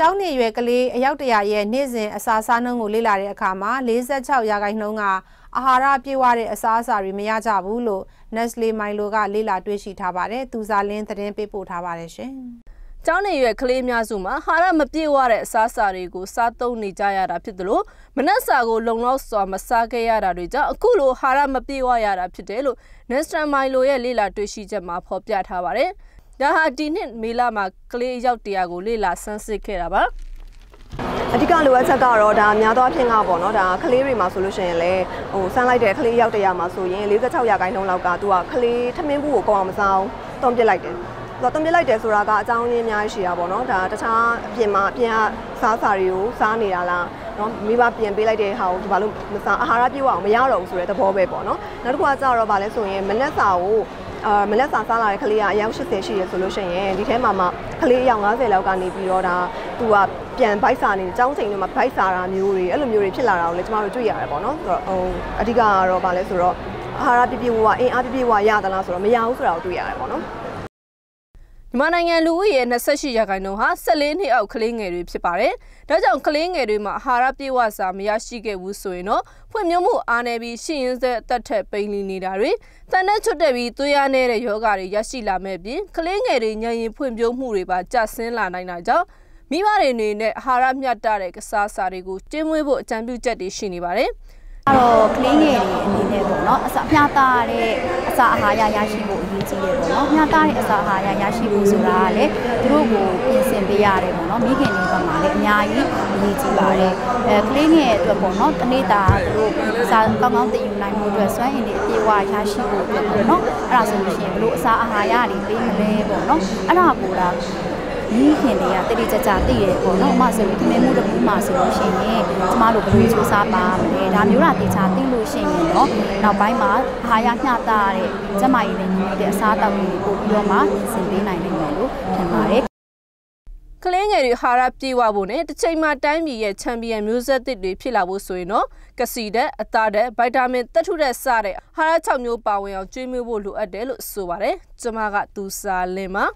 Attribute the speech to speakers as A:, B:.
A: ကျောင်းနေရွယ်ကလေးအယောက်တရာရဲ့နေ့စဉ်အစာစားနှုန်းကိုလေ့လာတဲ့အခါမှာ46ရာခိုင်နှုန်းကအာဟာရပြည့်ဝတဲ့အစားအစာတွေမရကြဘူးလို့ Nestle Milo ကလေ့လာတွေ့ရှိထားပါတယ်။သူစားလင်းသတင်းပေးပို့ထားပါတယ်ရှင်။
B: ကျောင်းနေရွယ်ကလေးများစုမှာဟာရမပြည့်ဝတဲ့အစားအစာတွေကိုစားသုံးနေကြရတာဖြစ်သလိုမနက်စာကိုလုံလောက်စွာမစားခဲ့ရတာတွေကြောင့်အခုလိုဟာရမပြည့်ဝရတာဖြစ်တယ်လို့ Nestle Milo ရဲ့လေ့လာတွေ့ရှိချက်မှာဖော်ပြထားပါတယ်။ ဒါဟာဒီနှစ်မေလမှာကလေးအယောက်တရာကိုလေ့လာဆန်းစစ်ခဲ့တာပါ
C: အဓိကလိုအပ်ချက်ကတော့ဒါများသောအားဖြင့်ကပေါ့နော်ဒါကလေးတွေမှာဆိုလို့ရှိရင်လည်းဟိုဆန်းလိုက်တဲ့ကလေးရောက်တရမှာဆိုရင်46ရာခိုင်နှုန်းလောက်ကသူကကလေးထမင်းဘူးကိုကောင်းအောင်မစားအောင်တုံးပစ်လိုက်တယ်တော့တုံးပစ်လိုက်တယ်ဆိုတာကအကြောင်းရင်းအများကြီးရှိတာပေါ့နော်ဒါတခြားအပြင်မှာအပြင်ကစားစာတွေကိုစားနေတာလားနော်မိဘပြင်ပေးလိုက်တဲ့ဟာကိုဒီဘာလို့မစားအာဟာရပြည့်ဝအောင်မရတော့ဘူးဆိုတဲ့သဘောပဲပေါ့နော်နောက်တစ်ခုကကြတော့ဗာလဲဆိုရင်မနက်စာကို အာမလက်စာစားလာတဲ့ကလေးကအယောက်80ရှိရဆိုလို့ရှိရင်ဒီထဲမှာမှကလေးအယောက်90လောက်ကနေပြီးတော့ဒါသူကပြန်ဘိုက်စာနေចောင်းချိန်တွေမှာဘိုက်စာတာမျိုးတွေအဲ့လိုမျိုးတွေဖြစ်လာတာကိုလည်းကျမတို့တွေ့ရတယ်ပေါ့နော်ဆိုတော့ဟိုအဓိကကတော့ဗာလဲဆိုတော့အာဟာရပြည့်ပြည့်ဝဝအင်းအားပြည့်ပြည့်ဝရသလားဆိုတော့မရဘူးဆိုတာကိုတွေ့ရတယ်ပေါ့နော်
B: မြန်မာနိုင်ငံလူဦးရေ28ရာခိုင်နှုန်းဟာ14နှစ်အောက်ကလေးငယ်တွေဖြစ်ပါတယ်။ဒါကြောင့်ကလေးငယ်တွေမှာအာဟာရပြည့်ဝစွာမရရှိခဲ့ဘူးဆိုရင်တော့ဖွံ့ဖြိုးမှုအားနည်းပြီးရှင်းရင်းဆက်အသက်ထက်ပိန်လီနေတာတွေတန်တဲ့ချွတ်တက်ပြီးသွေးရနေတဲ့ယောဂါတွေရရှိလာမဲ့ပြင်ကလေးငယ်တွေညံရင်ဖွံ့ဖြိုးမှုတွေပါကျဆင်းလာနိုင်တာကြောင့်မိဘတွေအနေနဲ့အာဟာရမျှတတဲ့ကစားစာတွေကိုကျင်းဝေးဖို့အကြံပြုချက်တွေရှိနေပါတယ်။
D: အဲ့တော့ကလေးငယ်တွေအနေနဲ့ပေါ့နော်အစာမျှတတဲ့အ စာအာဟာရရရှိဖို့အရေးကြီးတယ်ပေါ့နော်မျှတတဲ့အစာအာဟာရရရှိဖို့ဆိုတာကလည်းသူတို့ကိုပြင်ဆင်ပေးရတယ်ပေါ့နော်မိခင်တွေဘက်မှာလည်းအများကြီးအရေးကြီးပါတယ်အဲကလေးငယ်အတွက်ပေါ့နော်တနေ့တာသူတို့အစာကောင်းကောင်းသိယူနိုင်ဖို့အတွက်စွမ်းအင်တွေအပြည့်အဝရရှိဖို့အတွက်ပေါ့နော်အဲ့ဒါဆိုလို့ရှိရင်ဘလို့အစာအာဟာရတွေပေးမလဲပေါ့နော်အဲ့ဒါကိုဒါ မိခင်တွေကတတိကြကြသိတယ်ပေါ့နော်အမဆိုရင်သမင်မှုတစ်ခုမှဆိုလို့ရှိရင်ကျမတို့ဘယ်လိုစူးစမ်းပါမလဲဒါမျိုးတာတေချာသိလို့ရှိရင်တော့နောက်ပိုင်းမှာအာဟာရမျှတတဲ့ကျမကြီးနဲ့ညီတဲ့အစားအသောက်တွေပို့ပြီးတော့မှဆင်ပေးနိုင်နိုင်မယ်လို့ထင်ပါတယ်
B: ကလင်းငယ်တွေဟာရပြေဝဖို့နဲ့တစ်ချိန်မှာတိုင်းပြည်ရဲ့ချန်ပီယံမျိုးဆက်သစ်တွေဖြစ်လာဖို့ဆိုရင်တော့ကစီဓာတ်အသားဓာတ်ဗိုက်တာမင်တက်ထုဓာတ်စတဲ့ဟာရ6မျိုးပါဝင်အောင်ကျွေးမွေးဖို့လိုအပ်တယ်လို့ဆိုပါတယ်ကျွန်မကသူစာလင်းပါ